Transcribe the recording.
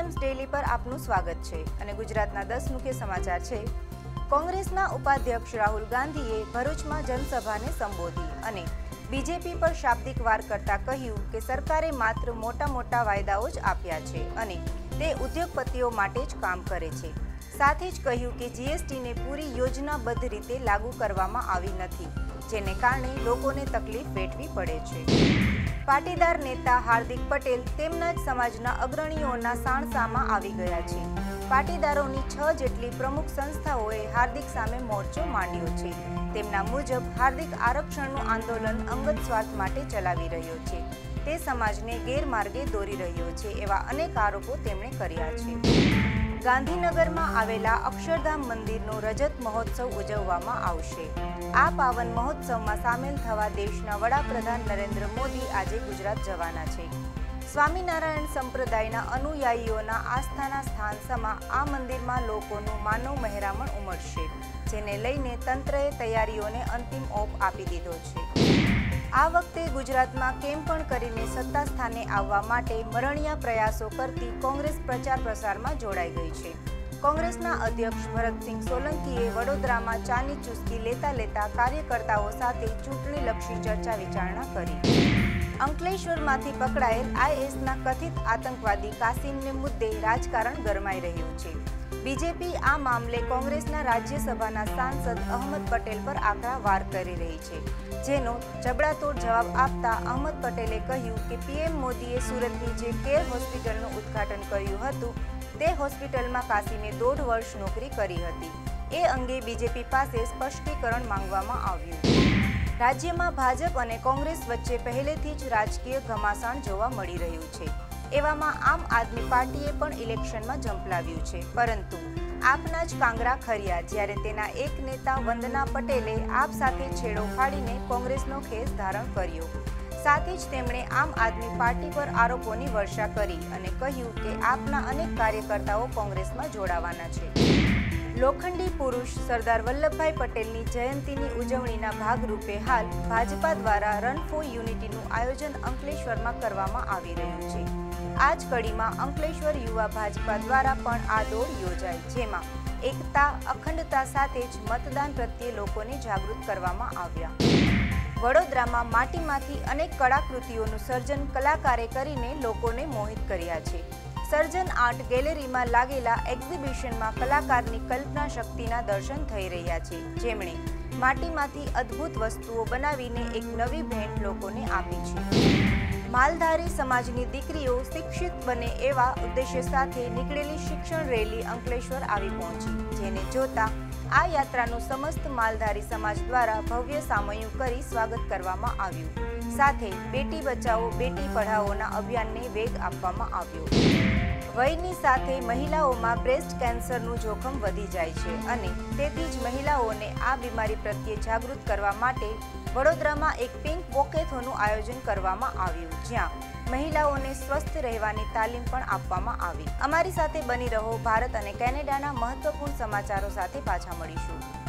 Times daily પર આપનું સ્વાગત છે અને ગુજરાતના દસ મુખ્ય સમાચાર છે. કોંગ્રેસના ઉપાધ્યક્ષ રાહુલ ગાંધીએ ભરૂચમાં જનસભાને સંબોધી અને બીજેપી પર શાબ્દિક વાર કરતા કહ્યું કે સરકારે માત્ર મોટા મોટા વાયદાઓ જ આપ્યા છે અને તે ઉદ્યોગપતિઓ માટે જ કામ કરે છે. સાથે જ કહ્યું કે જીએસટીને પૂરી યોજનાબદ્ધ રીતે લાગુ કરવામાં આવી નથી, જેને કારણે લોકોને તકલીફ વેઠવી પડે છે. પાટીદાર નેતા હાર્દિક પટેલ તેમના જ સમાજના અગ્રણીઓના સાણસામાં આવી ગયા છે. પાટીદારોની છ જેટલી પ્રમુખ સંસ્થાઓએ હાર્દિક સામે મોરચો માંડ્યો છે. તેમના મુજબ હાર્દિક આરક્ષણનું આંદોલન અંગત સ્વાર્થ માટે ચલાવી રહ્યો છે. તે સમાજને ગેરમાર્ગે દોરી રહ્યો છે એવા અનેક આરોપો તેમણે કર્યા છે. ગાંધીનગરમાં આવેલા અક્ષરધામ મંદિરનો રજત મહોત્સવ ઉજવવામાં આવશે. આ પાવન મહોત્સવમાં સામેલ થવા દેશના વડાપ્રધાન નરેન્દ્ર મોદી આજે ગુજરાત જવાના છે. સ્વામિનારાયણ સંપ્રદાયના અનુયાયીઓના આસ્થાના સ્થાન સમા આ મંદિરમાં લોકોનું માનવ મહેરામણ ઉમટશે, જેને લઈને તંત્રએ તૈયારીઓને અંતિમ ઓપ આપી દીધો છે. આ વખતે ગુજરાતમાં કેમ પણ કરીને સત્તા સ્થાને આવવા માટે મરણિયા પ્રયાસો કરતી કોંગ્રેસ પ્રચાર પ્રસારમાં જોડાઈ ગઈ છે. કોંગ્રેસના અધ્યક્ષ ભરતસિંહ સોલંકીએ વડોદરામાં ચાની ચુસ્કી લેતા લેતા કાર્યકર્તાઓ સાથે ચૂંટણીલક્ષી ચર્ચા વિચારણા કરી. અંકલેશ્વરમાંથી પકડાયેલ આઈએસના કથિત આતંકવાદી કાસિમને મુદ્દે રાજકારણ ગરમાઈ રહ્યું છે. બીજેપી આ મામલે કોંગ્રેસના રાજ્યસભાના સાંસદ અહમદ પટેલ પર આકરા વાર કરી રહી છે. જેનો જબડાતોડ જવાબ આપતા અહમદ પટેલે કહ્યું કે પીએમ મોદીએ સુરતની જે કેર હોસ્પિટલનું ઉદ્ઘાટન કર્યું હતું, તે હોસ્પિટલમાં કાસીમે દોઢ વર્ષ નોકરી કરી હતી. એ અંગે બીજેપી પાસે સ્પષ્ટીકરણ માંગવામાં આવ્યું. રાજ્યમાં ભાજપ અને કોંગ્રેસ વચ્ચે પહેલેથી જ રાજકીય ઘમાસાણ જોવા મળી રહ્યું છે. એવામાં આમ આદમી પાર્ટીએ પણ ઇલેક્શનમાં ઝંપલાવ્યું છે. પરંતુ આપના જ કાંગરા ખર્યા જ્યારે તેના એક નેતા વંદના પટેલે આપ સાથે છેડો ફાડીને કોંગ્રેસનો ખેસ ધારણ કર્યો. સાથે જ તેમણે આમ આદમી પાર્ટી પર આરોપોની વર્ષા કરી અને કહ્યું કે આપના અનેક કાર્યકર્તાઓ કોંગ્રેસમાં જોડાવાના છે. લોખંડી પુરુષ સરદાર વલ્લભભાઈ પટેલની જયંતીની ઉજવણીના ભાગરૂપે હાલ ભાજપા દ્વારા રન ફોર યુનિટીનું આયોજન અંકલેશ્વરમાં કરવામાં આવી રહ્યું છે. આ જ કડીમાં અંકલેશ્વર યુવા ભાજપા દ્વારા પણ આ દોડ યોજાઈ, જેમાં એકતા, અખંડતા સાથે જ મતદાન પ્રત્યે લોકોને જાગૃત કરવામાં આવ્યા. વડોદરામાં માટીમાંથી અનેક કળાકૃતિઓનું સર્જન કલાકારે કરીને લોકોને મોહિત કર્યા છે. સર્જન આર્ટ ગેલેરીમાં લાગેલા એક્ઝિબિશનમાં કલાકારની કલ્પના શક્તિના દર્શન થઈ રહ્યા છે. જેમણે માટીમાંથી અદ્ભુત વસ્તુઓ બનાવીને એક નવી ભેટ લોકોને આપી છે. માલધારી સમાજની દીકરીઓ શિક્ષિત બને એવા ઉદ્દેશ્ય સાથે નીકળેલી શિક્ષણ રેલી અંકલેશ્વર આવી પહોંચી, જેને જોતા આ યાત્રાનું સમસ્ત માલધારી સમાજ દ્વારા ભવ્ય સામયું કરી સ્વાગત કરવામાં આવ્યું. સાથે બેટી બચાવો, બેટી પઢાઓના અભિયાનને વેગ આપવામાં આવ્યો. વયની સાથે મહિલાઓમાં બ્રેસ્ટ કેન્સરનું જોખમ વધી જાય છે અને તેથી જ મહિલાઓને આ બીમારી પ્રત્યે જાગૃત કરવા માટે વડોદરામાં એક પિંક વોકેથોનું આયોજન કરવામાં આવ્યું, જ્યાં મહિલાઓને સ્વસ્થ રહેવાની તાલીમ પણ આપવામાં આવી. અમારી સાથે બની રહો ભારત અને કેનેડાના મહત્વપૂર્ણ સમાચારો સાથે પાછા મળીશું.